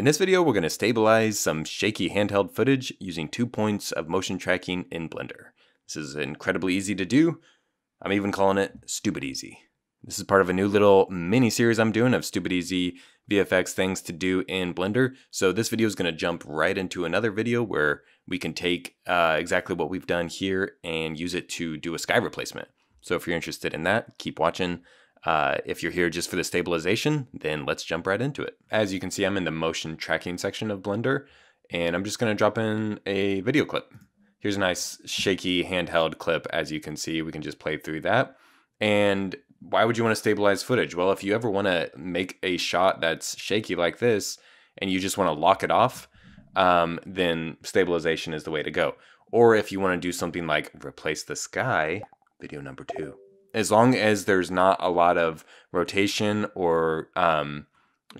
In this video, we're going to stabilize some shaky handheld footage using two points of motion tracking in Blender. This is incredibly easy to do. I'm even calling it stupid easy. This is part of a new little mini series I'm doing of stupid easy VFX things to do in Blender. So this video is going to jump right into another video where we can take uh, exactly what we've done here and use it to do a sky replacement. So if you're interested in that, keep watching. Uh, if you're here just for the stabilization, then let's jump right into it. As you can see, I'm in the motion tracking section of Blender, and I'm just going to drop in a video clip. Here's a nice shaky handheld clip. As you can see, we can just play through that. And why would you want to stabilize footage? Well, if you ever want to make a shot that's shaky like this, and you just want to lock it off, um, then stabilization is the way to go. Or if you want to do something like replace the sky, video number two as long as there's not a lot of rotation or um,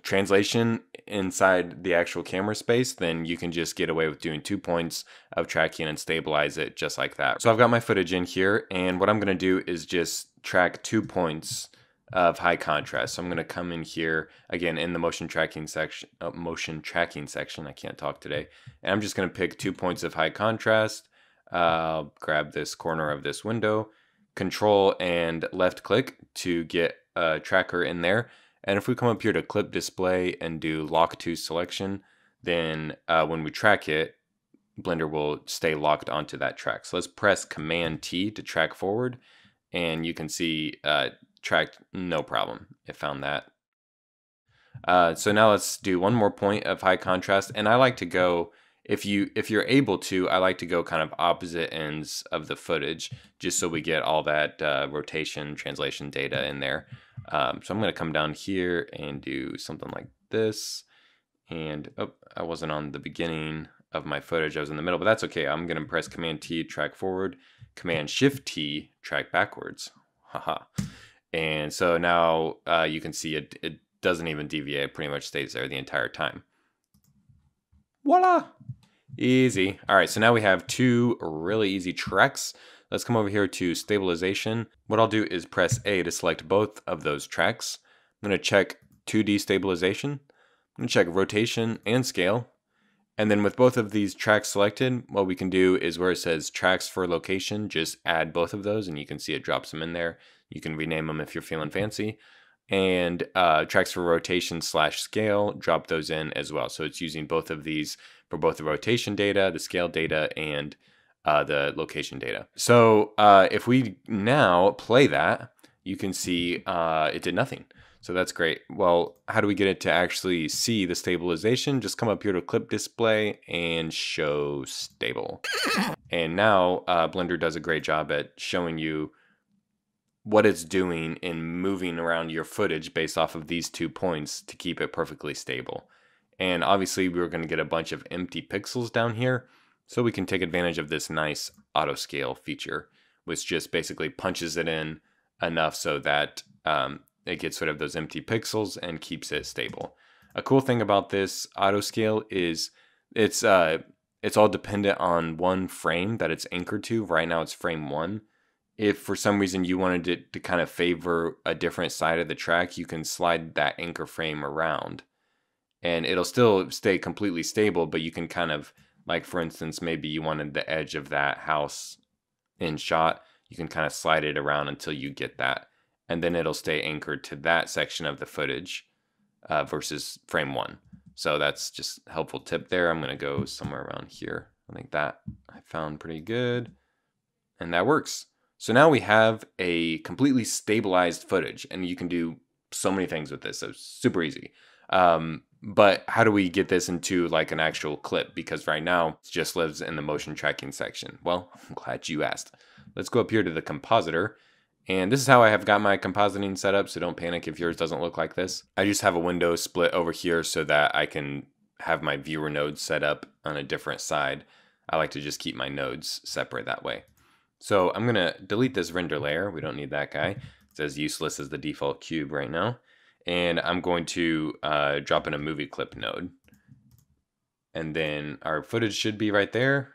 translation inside the actual camera space, then you can just get away with doing two points of tracking and stabilize it just like that. So I've got my footage in here, and what I'm going to do is just track two points of high contrast. So I'm going to come in here again in the motion tracking section, uh, motion tracking section. I can't talk today, and I'm just going to pick two points of high contrast. Uh, grab this corner of this window control and left click to get a tracker in there. And if we come up here to clip display and do lock to selection, then uh, when we track it, Blender will stay locked onto that track. So let's press Command T to track forward, and you can see uh, tracked no problem. It found that. Uh, so now let's do one more point of high contrast, and I like to go if you if you're able to, I like to go kind of opposite ends of the footage just so we get all that uh, rotation translation data in there. Um, so I'm going to come down here and do something like this. And oh, I wasn't on the beginning of my footage. I was in the middle, but that's okay. I'm going to press Command T, track forward, Command Shift T, track backwards. Haha. and so now uh, you can see it, it doesn't even deviate. It pretty much stays there the entire time. Voila! Easy. All right, so now we have two really easy tracks. Let's come over here to stabilization. What I'll do is press A to select both of those tracks. I'm to check 2D stabilization. I'm to check rotation and scale. And then with both of these tracks selected, what we can do is where it says tracks for location, just add both of those and you can see it drops them in there. You can rename them if you're feeling fancy and uh, tracks for rotation slash scale, drop those in as well. So it's using both of these for both the rotation data, the scale data, and uh, the location data. So uh, if we now play that, you can see uh, it did nothing. So that's great. Well, how do we get it to actually see the stabilization? Just come up here to clip display and show stable. And now uh, Blender does a great job at showing you what it's doing in moving around your footage based off of these two points to keep it perfectly stable. And obviously we are going to get a bunch of empty pixels down here, so we can take advantage of this nice auto scale feature, which just basically punches it in enough so that um, it gets rid of those empty pixels and keeps it stable. A cool thing about this auto scale is it's uh, it's all dependent on one frame that it's anchored to. Right now it's frame one, if for some reason you wanted it to kind of favor a different side of the track, you can slide that anchor frame around and it'll still stay completely stable, but you can kind of, like for instance, maybe you wanted the edge of that house in shot, you can kind of slide it around until you get that. And then it'll stay anchored to that section of the footage uh, versus frame one. So that's just helpful tip there. I'm going to go somewhere around here. I think that I found pretty good. And that works. So now we have a completely stabilized footage and you can do so many things with this. So super easy. Um, but how do we get this into like an actual clip? Because right now it just lives in the motion tracking section. Well, I'm glad you asked. Let's go up here to the compositor. And this is how I have got my compositing set up, so don't panic if yours doesn't look like this. I just have a window split over here so that I can have my viewer nodes set up on a different side. I like to just keep my nodes separate that way. So I'm going to delete this render layer. We don't need that guy. It's as useless as the default cube right now. And I'm going to uh, drop in a movie clip node. And then our footage should be right there.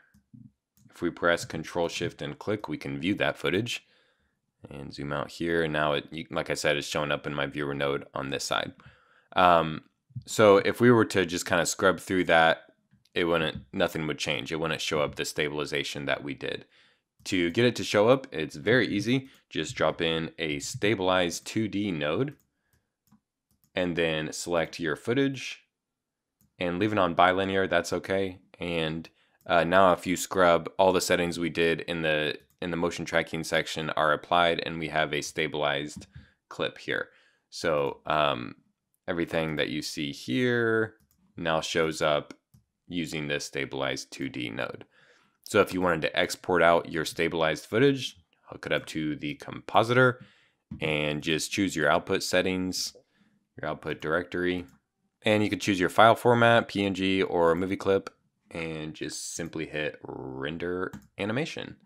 If we press Control Shift and click, we can view that footage and zoom out here. And now it, like I said, it's showing up in my viewer node on this side. Um, So if we were to just kind of scrub through that, it wouldn't, nothing would change. It wouldn't show up the stabilization that we did. To get it to show up, it's very easy. Just drop in a stabilized 2D node and then select your footage and leave it on bilinear, that's okay. And uh, now if you scrub, all the settings we did in the in the motion tracking section are applied and we have a stabilized clip here. So um, everything that you see here now shows up using this stabilized 2D node. So if you wanted to export out your stabilized footage, hook it up to the compositor and just choose your output settings, your output directory, and you can choose your file format, PNG or movie clip, and just simply hit render animation.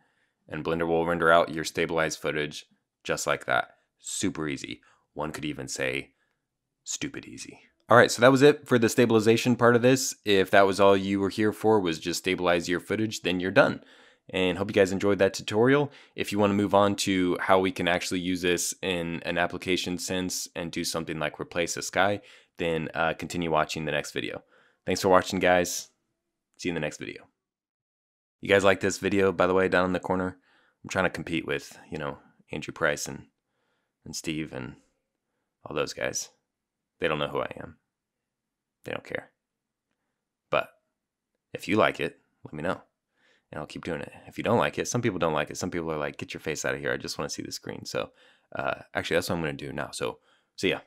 And Blender will render out your stabilized footage just like that. Super easy. One could even say stupid easy. All right, so that was it for the stabilization part of this. If that was all you were here for was just stabilize your footage, then you're done. And hope you guys enjoyed that tutorial. If you want to move on to how we can actually use this in an application sense and do something like replace a sky, then uh, continue watching the next video. Thanks for watching, guys. See you in the next video. You guys like this video, by the way, down in the corner? I'm trying to compete with, you know, Andrew Price and, and Steve and all those guys. They don't know who I am. They don't care. But if you like it, let me know. And I'll keep doing it. If you don't like it, some people don't like it. Some people are like, get your face out of here. I just want to see the screen. So uh, actually, that's what I'm going to do now. So see ya.